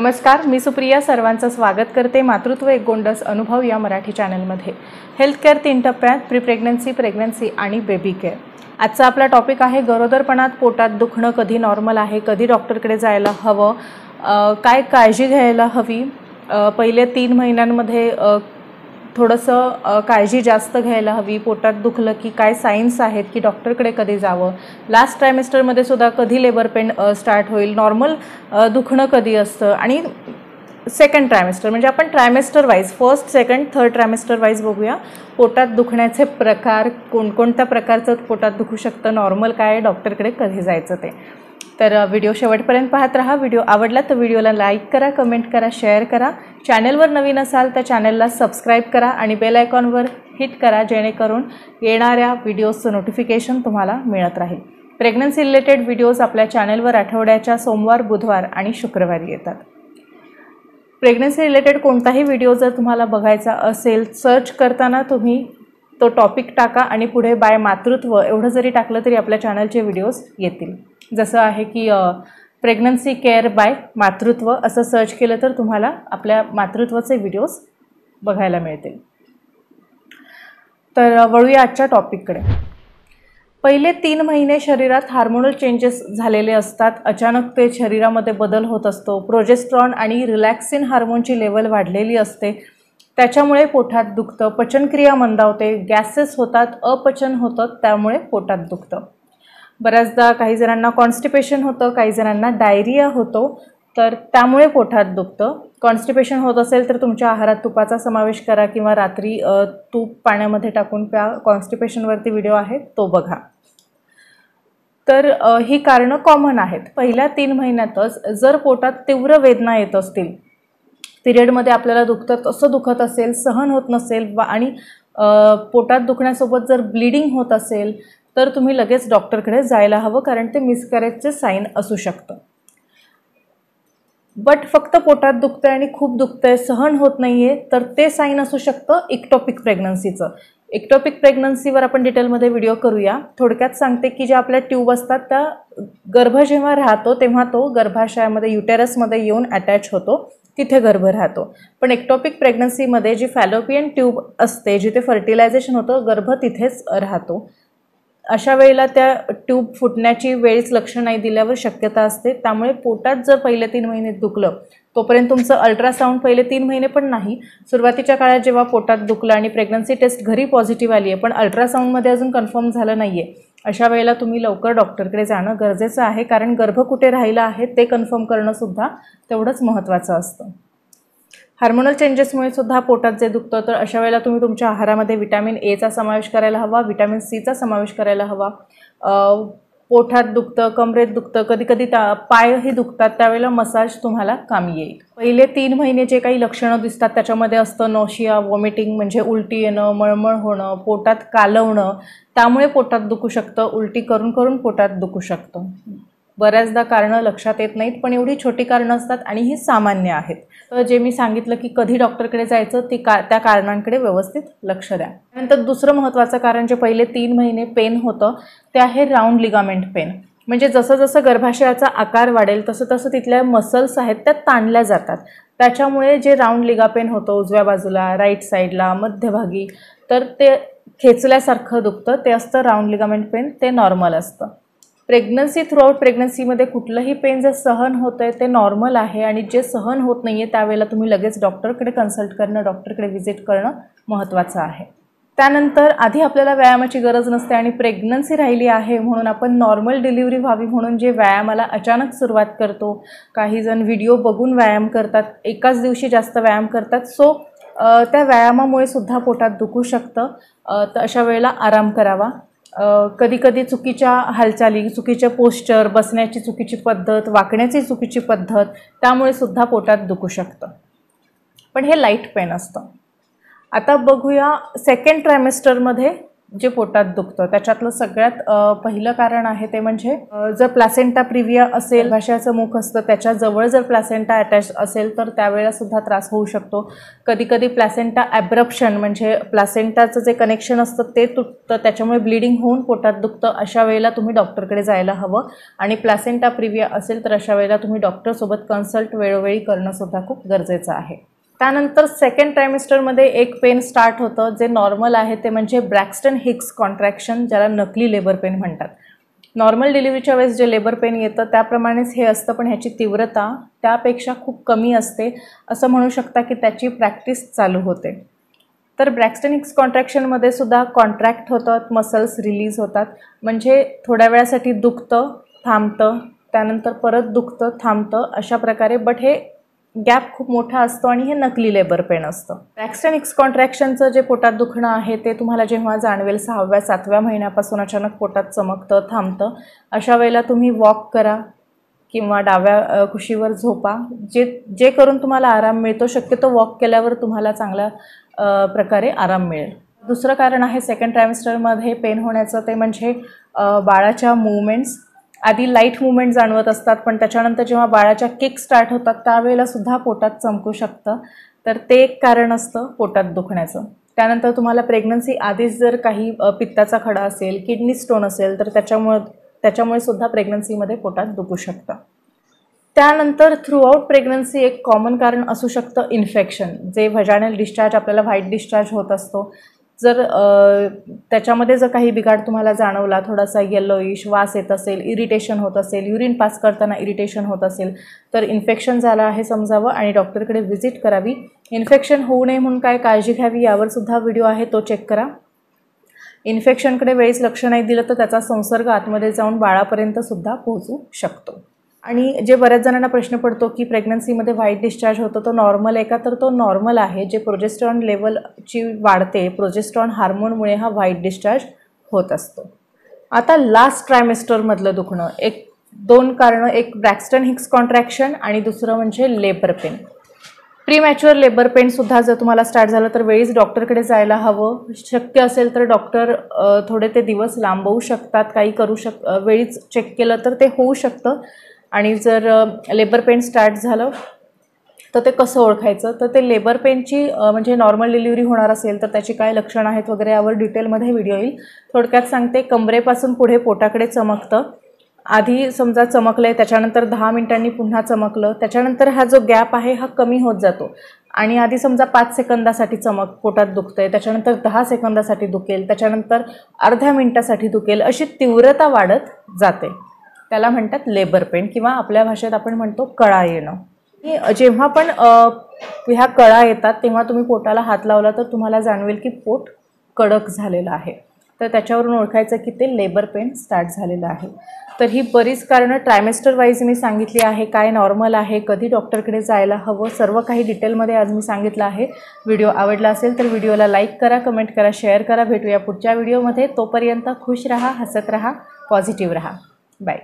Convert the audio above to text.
नमस्कार मी सुप्रिया. सर्वांचं स्वागत करते मातृत्व एक गोंडस अनुभव या मराठी चॅनलमध्ये. हेल्थकेअर तीन टप्प्यात प्री प्रेग्नन्सी प्रेग्नन्सी आणि बेबी केअर आजचा आपला टॉपिक आहे गरोदरपणात पोटात दुखणं कधी नॉर्मल आहे कधी डॉक्टरकडे जायला हवं काय काळजी घ्यायला हवी पहिले तीन महिन्यांमध्ये थोडंसं काळजी जास्त घ्यायला हवी पोटात दुखलं की काय सायन्स आहेत की डॉक्टरकडे कधी जावं? लास्ट ट्रायमेस्टरमध्ये सुद्धा कधी लेबर पेन स्टार्ट होईल? नॉर्मल दुखणं कधी असतं? आणि सेकंड ट्रायमेस्टर म्हणजे आपण trimester wise first second third trimester wise बघूया पोटात दुखण्याचे प्रकार कोणकोणत्या प्रकारचं पोटात दुखू शकतं? नॉर्मल काय डॉक्टरकडे कधी जायचं ते? तर व्हिडिओ शेवटपर्यंत पाहत राहा. व्हिडिओ आवडला तर व्हिडिओला लाईक करा कमेंट करा शेअर करा. चॅनलवर नवीन असाल तर चॅनलला सबस्क्राईब करा आणि बेल आयकॉनवर हिट करा जेणेकरून येणाऱ्या व्हिडिओजचं नोटिफिकेशन तुम्हाला मिळत राहील. प्रेग्नन्सी रिलेटेड व्हिडिओज आपल्या चॅनलवर आठवड्याच्या सोमवार बुधवार आणि शुक्रवारी येतात. प्रेग्नन्सी रिलेटेड कोणताही व्हिडिओ जर तुम्हाला बघायचा असेल सर्च करताना तुम्ही तो टॉपिक टाका आणि पुढे बाय मातृत्व एवढं जरी टाकलं तरी आपल्या चॅनलचे व्हिडिओज येतील. जसं आहे की प्रेग्नन्सी केअर बाय मातृत्व असं सर्च केलं तर तुम्हाला आपल्या मातृत्वाचे व्हिडिओज बघायला मिळतील. तर वळूया आजच्या टॉपिककडे पहिले तीन महिने शरीरात हार्मोनल चेंजेस झालेले असतात. अचानक ते शरीरामध्ये बदल होत असतो. प्रोजेस्ट्रॉन आणि रिलॅक्सिन हार्मोनची लेवल वाढलेली असते. त्याच्यामुळे पोटात दुखतं पचनक्रिया मंदावते गॅसेस होतात अपचन होतं त्यामुळे पोटात दुखतं. बऱ्याचदा काही जणांना कॉन्स्टिपेशन होतं काही जणांना डायरिया होतो. तर त्यामुळे पोटात दुखतं. कॉन्स्टिपेशन होत असेल तर तुमच्या आहारात तुपाचा समावेश करा किंवा रात्री तूप पाण्यामध्ये टाकून प्या कॉन्स्टिपेशनवरती व्हिडिओ आहे तो बघा. तर ही कारणं कॉमन आहेत. पहिल्या तीन महिन्यातच जर पोटात तीव्र वेदना येत असतील पिरियडमध्ये आपल्याला दुखतं तसं दुखत असेल सहन होत नसेल आणि पोटात दुखण्यासोबत जर ब्लिडिंग होत असेल तर तुम्ही लगेच डॉक्टरकडे जायला हवं कारण ते मिसकॅरेजचे साईन असू शकतं. बट फक्त पोटात दुखतंय आणि खूप दुखतंय सहन होत नाही आहे तर ते साईन असू शकतं इक्टॉपिक प्रेग्नन्सीचं इक्टॉपिक प्रेग्नन्सीवर आपण डिटेलमध्ये व्हिडिओ करूया. थोडक्यात सांगते की ज्या आपल्या ट्यूब असतात त्या गर्भ जेव्हा राहतो तेव्हा तो गर्भाशयामध्ये युटेरसमध्ये येऊन अटॅच होतो. तिथे गर्भ राहतो. पण एक्टॉपिक प्रेग्नन्सीमध्ये जी फॅलोपियन ट्यूब असते जिथे फर्टिलायझेशन होतं गर्भ तिथेच राहतो. अशा वेळेला त्या ट्यूब फुटण्याची वेळीच लक्ष नाही दिल्यावर शक्यता असते. त्यामुळे पोटात जर पहिले तीन महिने दुखलं तोपर्यंत तुमचं अल्ट्रासाऊंड पहिले तीन महिने पण नाही. सुरुवातीच्या काळात जेव्हा पोटात दुखलं आणि प्रेग्नन्सी टेस्ट घरी पॉझिटिव्ह आली आहे पण अल्ट्रासाऊंडमध्ये अजून कन्फर्म झालं नाही आहे अशा वेळेला तुम्ही लवकर डॉक्टरकडे जाणं गरजेचं आहे. कारण गर्भ कुठे राहिला आहे ते कन्फर्म करणंसुद्धा तेवढंच महत्त्वाचं असतं. हार्मोनल चेंजेसमुळे सुद्धा पोटात जे दुखतं तर अशा वेळेला तुम्ही तुमच्या आहारामध्ये विटॅमिन एचा समावेश करायला हवा विटॅमिन सीचा समावेश करायला हवा. पोठात पोटात दुखतं कमरेत दुखतं कधी कधी ता पायही दुखतात त्यावेळेला मसाज तुम्हाला कामी येईल. पहिले तीन महिने जे काही लक्षणं दिसतात त्याच्यामध्ये असतं नोशिया वॉमिटिंग म्हणजे उलटी येणं मळमळ होणं पोटात कालवणं त्यामुळे पोटात दुखू शकतं उलटी करून करून पोटात दुखू शकतं. बऱ्याचदा कारणं लक्षात येत नाहीत पण एवढी छोटी कारणं असतात आणि ही सामान्य आहेत. तर जे मी सांगितलं की कधी डॉक्टरकडे जायचं ती का त्या कारणांकडे व्यवस्थित लक्ष द्या. त्यानंतर दुसरं महत्त्वाचं कारण जे पहिले तीन महिने पेन होतं ते आहे राऊंड लिगामेंट पेन. म्हणजे जसं जसं गर्भाशयाचा आकार वाढेल तसं तसं तिथल्या मसल्स आहेत त्या ताणल्या जातात. त्याच्यामुळे जे राऊंड लिगा पेन होतं उजव्या बाजूला राईट साईडला मध्यभागी तर ते खेचल्यासारखं दुखतं ते असतं राऊंड लिगामेंट पेन ते नॉर्मल असतं. प्रेग्नन्सी थ्रूआउट प्रेग्नन्सीमध्ये कुठलंही पेन जे सहन होतं आहे ते नॉर्मल आहे आणि जे सहन होत नाही आहे त्यावेळेला तुम्ही लगेच डॉक्टरकडे कन्सल्ट करणं डॉक्टरकडे व्हिजिट करणं महत्त्वाचं आहे. त्यानंतर आधी आपल्याला व्यायामाची गरज नसते आणि प्रेग्नन्सी राहिली आहे म्हणून आपण नॉर्मल डिलिव्हरी व्हावी म्हणून जे व्यायामाला अचानक सुरुवात करतो काही जण व्हिडिओ बघून व्यायाम करतात एकाच दिवशी जास्त व्यायाम करतात सो त्या व्यायामामुळे सुद्धा पोटात दुखू शकतं. तर अशा वेळेला आराम करावा. कधीकधी चुकीच्या हालचाली चुकीचे पोस्चर बसण्याची चुकीची पद्धत वाकण्याची चुकीची पद्धत त्यामुळे सुद्धा पोटात दुखू शकतं. पण हे लाइट पेन असतं. आता बघूया सेकंड ट्रायमेस्टरमध्ये जे पोटात दुखतं त्याच्यातलं सगळ्यात पहिलं कारण आहे ते म्हणजे जर प्लॅसेंटा प्रिव्हिया असेल भाषाचं मुख असतं त्याच्याजवळ जर प्लॅसेंटा अटॅच असेल तर त्यावेळेला सुद्धा त्रास होऊ शकतो. कधी कधी प्लॅसेंटा ॲब्रप्शन म्हणजे प्लॅसेंटाचं जे कनेक्शन असतं ते तुटतं त्याच्यामुळे ब्लिडिंग होऊन पोटात दुखतं अशा वेळेला तुम्ही डॉक्टरकडे जायला हवं. आणि प्लॅसेंटा प्रिव्हिया असेल तर अशा वेळेला तुम्ही डॉक्टरसोबत कन्सल्ट वेळोवेळी करणंसुद्धा खूप गरजेचं आहे. त्यानंतर सेकंड ट्रायमिस्टरमध्ये एक पेन स्टार्ट होतं जे नॉर्मल आहे ते म्हणजे ब्रॅक्स्टन हिक्स कॉन्ट्रॅक्शन ज्याला नकली लेबर पेन म्हणतात. नॉर्मल डिलिव्हरीच्या वेळेस जे लेबर पेन येतं त्याप्रमाणेच हे असतं पण ह्याची तीव्रता त्यापेक्षा खूप कमी असते असं म्हणू शकता की त्याची प्रॅक्टिस चालू होते. तर ब्रॅक्स्टन हिक्स कॉन्ट्रॅक्शनमध्ये सुद्धा कॉन्ट्रॅक्ट होतात मसल्स रिलीज होतात. म्हणजे थोड्या वेळासाठी दुखतं थांबतं त्यानंतर परत दुखतं थांबतं अशा प्रकारे. बट हे गॅप खूप मोठा असतो आणि हे नकली लेबर पेन असतं. ब्रॅक्स्टन एक्स कॉन्ट्रॅक्शनचं जे पोटात दुखणं आहे ते तुम्हाला जेव्हा जाणवेल सहाव्या सातव्या महिन्यापासून अचानक पोटात चमकतं थांबतं अशा वेळेला तुम्ही वॉक करा किंवा डाव्या कुशीवर झोपा. जे जे करून तुम्हाला आराम मिळतो शक्यतो वॉक केल्यावर तुम्हाला चांगल्या प्रकारे आराम मिळेल. दुसरं कारण आहे सेकंड ट्रायमिस्टरमध्ये पेन होण्याचं ते म्हणजे बाळाच्या मुवमेंट्स आधी लाइट मुवमेंट जाणवत असतात पण त्याच्यानंतर जेव्हा बाळाच्या किक स्टार्ट होतात त्यावेळेला सुद्धा पोटात चमकू शकतं. तर ते एक कारण असतं पोटात दुखण्याचं. त्यानंतर तुम्हाला प्रेग्नन्सी आधीच जर काही पित्ताचा खडा असेल किडनी स्टोन असेल तर त्याच्यामुळे त्याच्यामुळे सुद्धा प्रेग्नन्सीमध्ये पोटात दुखू शकतं. त्यानंतर थ्रूआउट प्रेग्नन्सी एक कॉमन कारण असू शकतं इन्फेक्शन जे व्हजायनल डिस्चार्ज आपल्याला व्हाईट डिस्चार्ज होत असतो जर त्याच्यामध्ये जर काही बिघाड तुम्हाला जाणवला थोडासा येल्लोइश वास येत असेल इरिटेशन होत असेल युरिन पास करताना इरिटेशन होत असेल तर इन्फेक्शन झालं आहे समजावं आणि डॉक्टरकडे व्हिजिट करावी. इन्फेक्शन होऊ नये म्हणून काय काळजी घ्यावी यावर सुद्धा व्हिडिओ आहे तो चेक करा. इन्फेक्शनकडे वेळीच लक्ष नाही दिलं तर त्याचा संसर्ग आतमध्ये जाऊन बाळापर्यंत सुद्धा पोहोचू शकतो. आणि जे बऱ्याच जणांना प्रश्न पडतो की प्रेग्नन्सीमध्ये व्हाईट डिस्चार्ज होतो तो नॉर्मल आहे का? तर तो नॉर्मल आहे. जे प्रोजेस्ट्रॉन लेवलची वाढते प्रोजेस्ट्रॉन हार्मोनमुळे हा व्हाईट डिस्चार्ज होत असतो. आता लास्ट ट्रायमेस्टरमधलं दुखणं. एक दोन कारणं. एक ब्रॅक्स्टन हिक्स कॉन्ट्रॅक्शन आणि दुसरं म्हणजे लेबर पेन प्रीमॅच्युअर लेबर पेनसुद्धा जर तुम्हाला स्टार्ट झालं तर वेळीच डॉक्टरकडे जायला हवं. शक्य असेल तर डॉक्टर थोडे ते दिवस लांबवू शकतात काही करू शक वेळीच चेक केलं तर ते होऊ शकतं. आणि जर लेबर पेन स्टार्ट झालं तर ते कसं ओळखायचं? तर ते लेबर पेनची म्हणजे नॉर्मल डिलिव्हरी होणार असेल तर त्याची काय लक्षणं आहेत वगैरे यावर डिटेलमध्ये व्हिडिओ येईल. थोडक्यात सांगते कमरेपासून पुढे पोटाकडे चमकतं. आधी समजा चमकलं आहे त्याच्यानंतर दहा मिनिटांनी पुन्हा चमकलं. त्याच्यानंतर हा जो गॅप आहे हा कमी होत जातो. आणि आधी समजा पाच सेकंदासाठी चमक पोटात दुखतंय त्याच्यानंतर दहा सेकंदासाठी दुखेल त्याच्यानंतर अर्ध्या मिनिटासाठी दुखेल अशी तीव्रता वाढत जाते. त्याला म्हणतात लेबर पेन किंवा आपल्या भाषेत आपण म्हणतो कळा येणं. की जेव्हा पण ह्या कळा येतात तेव्हा तुम्ही पोटाला हात लावला तर तुम्हाला जाणवेल की पोट कडक झालेलं आहे. तर त्याच्यावरून ओळखायचं की ते लेबर पेन स्टार्ट झालेलं आहे. तर ही बरीच कारणं ट्रायमेस्टर वाईज मी सांगितली आहे काय नॉर्मल आहे कधी डॉक्टरकडे जायला हवं सर्व काही डिटेलमध्ये आज मी सांगितलं आहे. व्हिडिओ आवडला असेल तर व्हिडिओला लाईक करा कमेंट करा शेअर करा. भेटूया पुढच्या व्हिडिओमध्ये तोपर्यंत खुश रहा हसत रहा पॉझिटिव्ह रहा. बाय